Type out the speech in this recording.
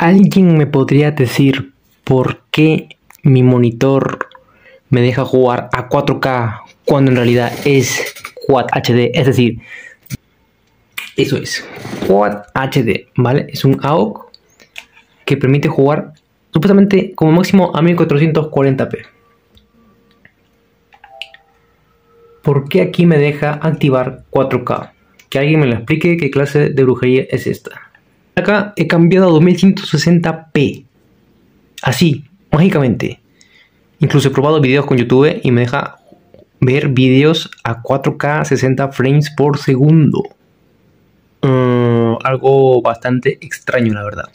¿Alguien me podría decir por qué mi monitor me deja jugar a 4K cuando en realidad es Quad HD? Es decir, eso es Quad HD, ¿vale? Es un AUG que permite jugar supuestamente como máximo a 1440p. ¿Por qué aquí me deja activar 4K? Que alguien me lo explique qué clase de brujería es esta. Acá he cambiado a 2160p. Así, mágicamente. Incluso he probado videos con YouTube y me deja ver videos a 4K 60 frames por segundo. Mm, algo bastante extraño, la verdad.